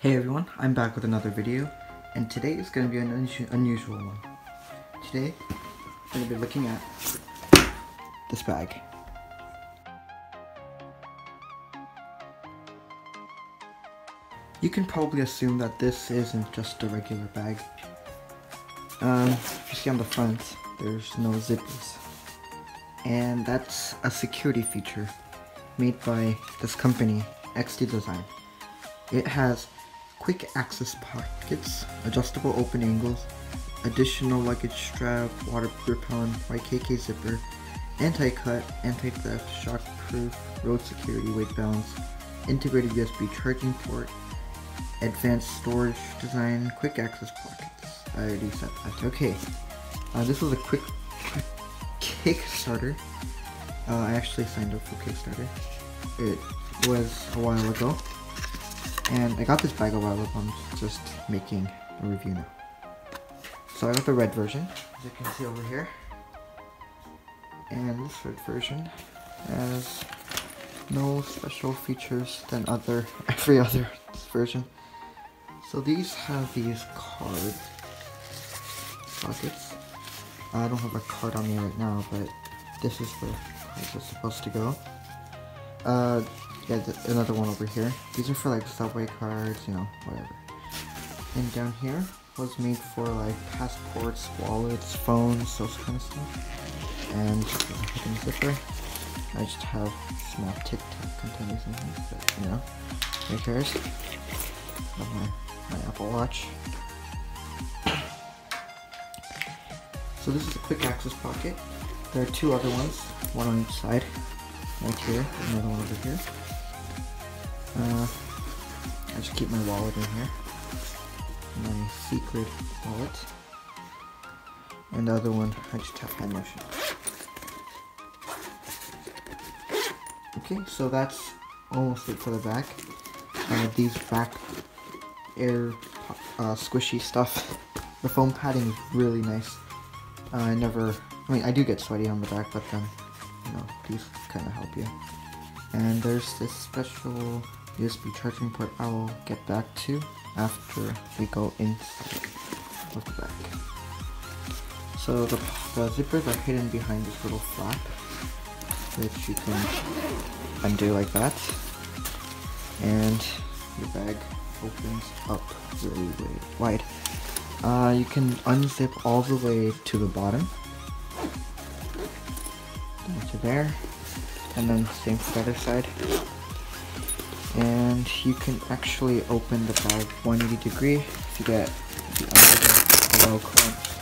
Hey everyone, I'm back with another video, and today is going to be an unusual one. Today, I'm going to be looking at this bag. You can probably assume that this isn't just a regular bag. Um, you see on the front, there's no zippers. And that's a security feature made by this company, XD Design. It has quick access pockets, adjustable open angles, additional luggage strap, waterproof repellent, YKK zipper, anti-cut, anti-theft, shockproof, road security, weight balance, integrated USB charging port, advanced storage design, quick access pockets. I already said that. Okay, uh, this was a quick, Kickstarter. Uh, I actually signed up for Kickstarter. It was a while ago. And I got this bag a while ago, I'm just making a review now. So I got the red version, as you can see over here. And this red version has no special features than other every other version. So these have these card pockets. I don't have a card on me right now, but this is where it's supposed to go. Uh, another one over here. These are for like subway cards, you know, whatever. And down here was made for like passports, wallets, phones, those kind of stuff. And hidden zipper. I just have small Tic Tac containers in here, but you know, who cares? Love my, my Apple Watch. So this is a quick access pocket. There are two other ones, one on each side. Right here, another one over here. Uh, I just keep my wallet in here. My secret wallet. And the other one, I just have hand motion. Okay, so that's almost it for the back. Uh, these back air uh, squishy stuff. The foam padding is really nice. Uh, I never, I mean, I do get sweaty on the back, but then, you know, these kind of help you. And there's this special USB charging port I will get back to after we go inside the back. So the, the zippers are hidden behind this little flap, which you can undo like that. And your bag opens up really, really wide. Uh, you can unzip all the way to the bottom. To there. And then same for the other side and you can actually open the bag 180 degree to get the logo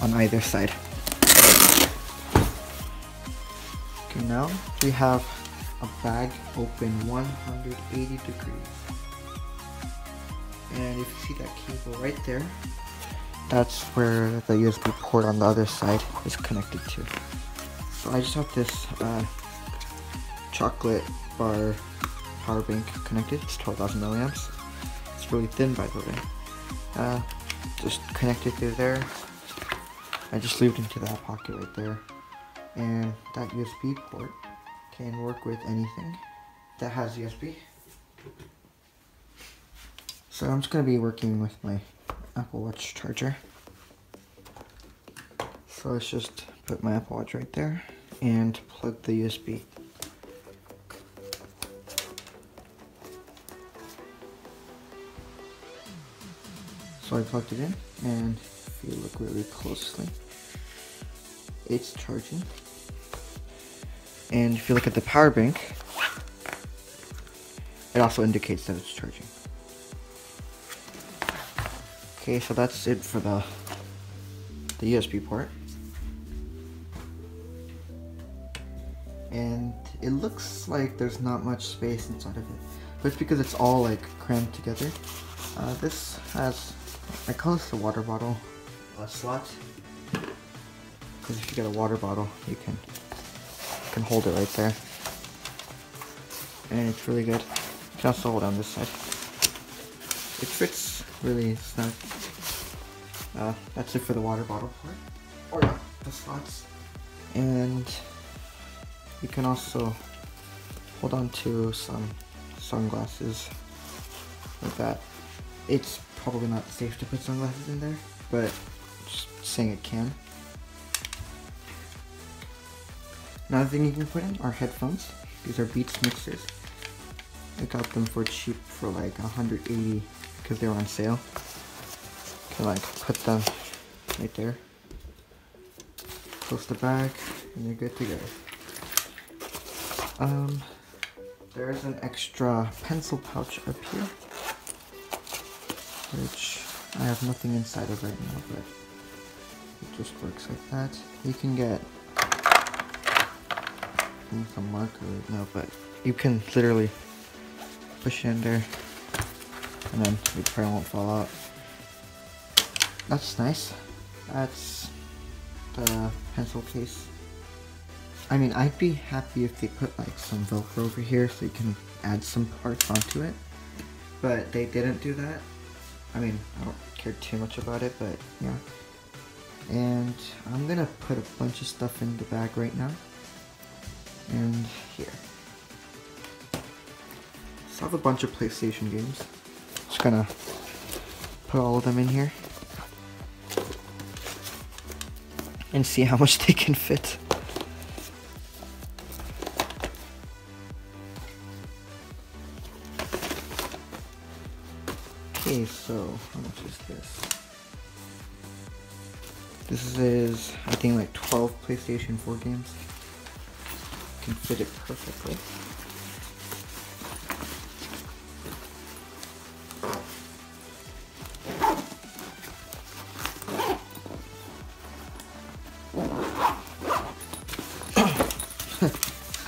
on either side. Okay, now we have a bag open 180 degrees. And if you see that cable right there, that's where the USB port on the other side is connected to. So I just have this uh, chocolate bar power bank connected. It's 12,000 milliamps. It's really thin, by the way. Uh, just connected through there. I just leave it into that pocket right there. And that USB port can work with anything that has USB. So I'm just going to be working with my Apple Watch charger. So let's just put my Apple Watch right there and plug the USB So I plugged it in and if you look really closely, it's charging. And if you look at the power bank, it also indicates that it's charging. Okay, so that's it for the the USB port. And it looks like there's not much space inside of it. But it's because it's all like crammed together. Uh, this has I call this the water bottle uh, slot. Because if you get a water bottle, you can you can hold it right there. And it's really good. You can also hold on this side. It fits really snug. Uh, that's it for the water bottle part. Or the slots. And you can also hold on to some sunglasses like that it's probably not safe to put sunglasses in there, but just saying it can. Another thing you can put in are headphones. These are Beats mixers. I got them for cheap for like 180 because they were on sale. You can like put them right there. Close the bag and you're good to go. Um, there's an extra pencil pouch up here, which I have nothing inside of right now, but it just works like that. You can get some marker, no, but you can literally push it in there, and then it probably won't fall out. That's nice. That's the pencil case. I mean, I'd be happy if they put like some Velcro over here so you can add some parts onto it. But they didn't do that. I mean, I don't care too much about it, but yeah. And I'm gonna put a bunch of stuff in the bag right now. And here. So I have a bunch of PlayStation games. Just gonna put all of them in here. And see how much they can fit. Okay, so how much is this? This is, I think, like 12 PlayStation 4 games. Can fit it perfectly.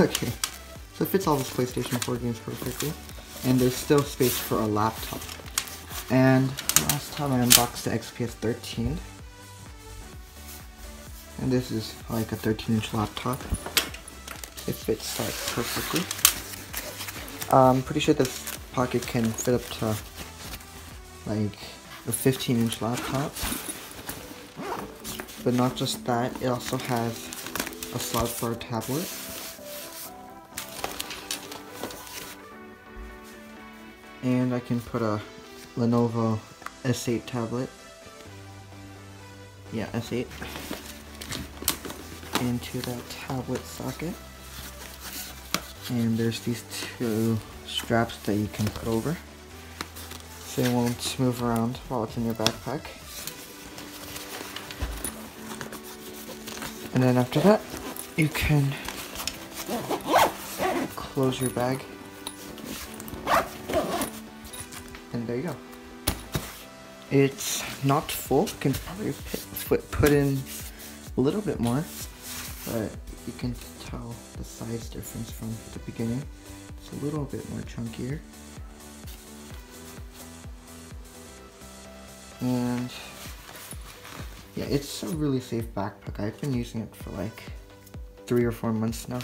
okay, so it fits all those PlayStation 4 games perfectly. And there's still space for a laptop. And last time I unboxed the XPS 13. And this is like a 13 inch laptop. It fits like perfectly. I'm pretty sure this pocket can fit up to like a 15 inch laptop. But not just that, it also has a slot for a tablet. And I can put a Lenovo S8 tablet. Yeah, S8. Into that tablet socket. And there's these two straps that you can put over. So it won't move around while it's in your backpack. And then after that, you can close your bag and there you go. It's not full, can probably put, put in a little bit more, but you can tell the size difference from the beginning. It's a little bit more chunkier. And yeah, it's a really safe backpack. I've been using it for like three or four months now.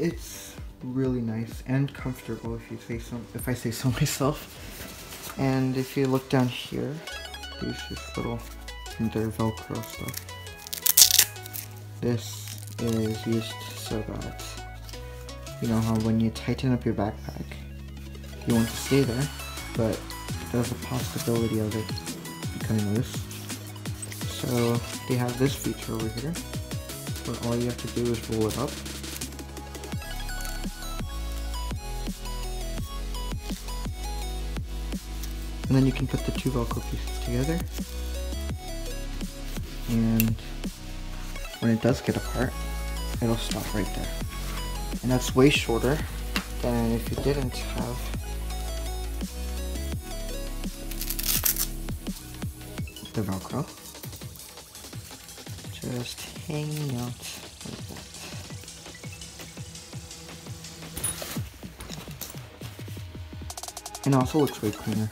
It's really nice and comfortable if you say so if I say so myself. And if you look down here, there's this little their velcro stuff. This is used so that you know how when you tighten up your backpack you want to stay there, but there's a possibility of it becoming loose. So they have this feature over here where all you have to do is roll it up And then you can put the two Velcro pieces together. And when it does get apart, it'll stop right there. And that's way shorter than if you didn't have the Velcro. Just hanging out like that. And also looks way cleaner.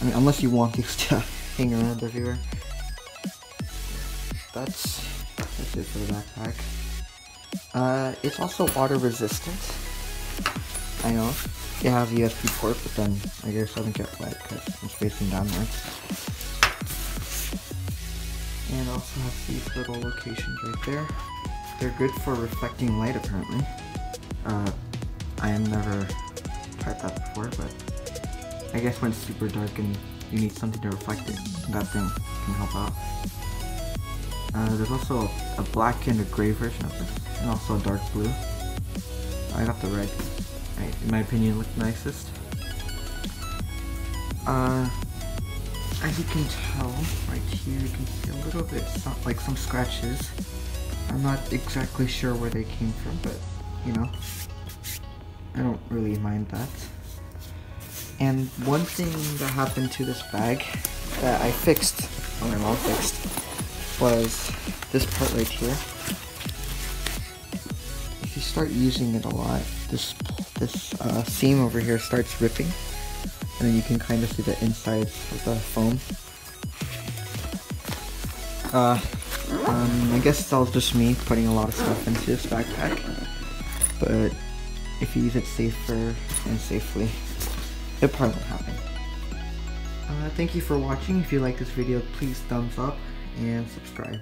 I mean, unless you want these to hang around everywhere. That's, that's it for the backpack. Uh, it's also water resistant. I know. You have USB port, but then I guess I doesn't get wet because it's facing downwards. And also have these little locations right there. They're good for reflecting light apparently. Uh, I have never tried that before, but I guess when it's super dark and you need something to reflect it, that thing can help out. Uh, there's also a black and a gray version of this, and also a dark blue. I got the red. Right, in my opinion, looked nicest. Uh, as you can tell, right here you can see a little bit, like some scratches. I'm not exactly sure where they came from, but you know, I don't really mind that. And one thing that happened to this bag that I fixed, or my mom fixed, was this part right here. If you start using it a lot, this this uh, seam over here starts ripping, and then you can kind of see the inside of the foam. Uh, um, I guess that was just me putting a lot of stuff into this backpack, but if you use it safer and safely, it probably won't happen. Uh, thank you for watching. If you like this video, please thumbs up and subscribe.